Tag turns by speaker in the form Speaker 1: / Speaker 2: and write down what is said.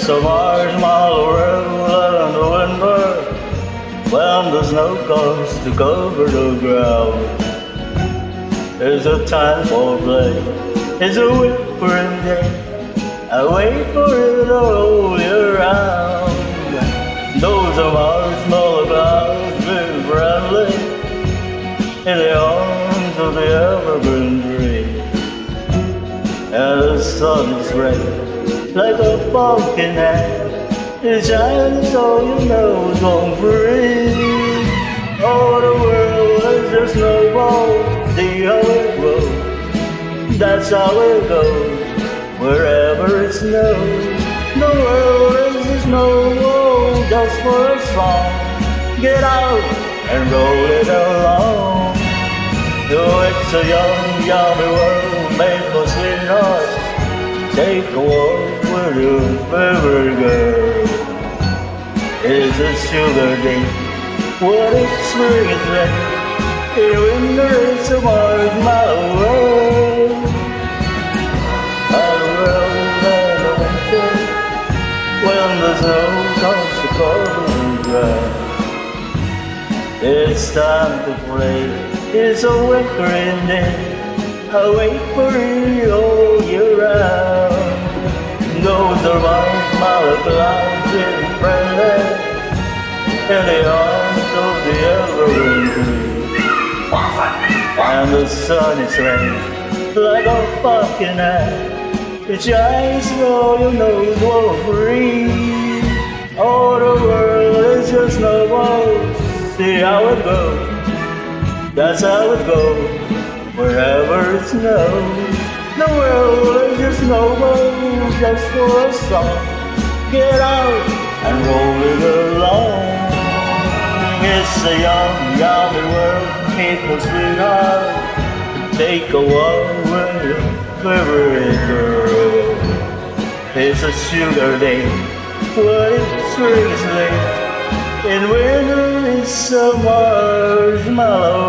Speaker 1: It's a marshmallow roll in the winter when the snow comes to cover the ground. There's a time for play, it's a whimpering day. I wait for it to roll you around. Those are marshmallow clouds, very friendly, in the arms of the evergreen tree. And the sun is like a pumpkin head. It shines so your nose won't breathe. Oh, the world is just snowball. See how it grows. That's how it goes. Wherever it snows, the world is a snowball just for a song. Get out and roll it along. Oh, it's a young, yummy world made for sweethearts. Take a walk with your favorite girl. It's a sugar day. What is red? In winter it's a marshmallow world. A world in the winter when the snow comes to cover the ground. It's time to play. It's a whimpering day. I wait for you all year round. Are marshmallow clouds in friendly in the arms of the evergreen. And the sun is red like a pumpkin eye. It shines so your nose won't breathe. Oh, the world is just snowballs. See how it goes. That's how it goes. Wherever it snows. The world is just snowballs just for a song. Get out and roll it along. It's a young, yummy world, people sweetheart. Take a walk with your favorite girl. It's a sugar day, what it's seriously. In winter, it's a marshmallow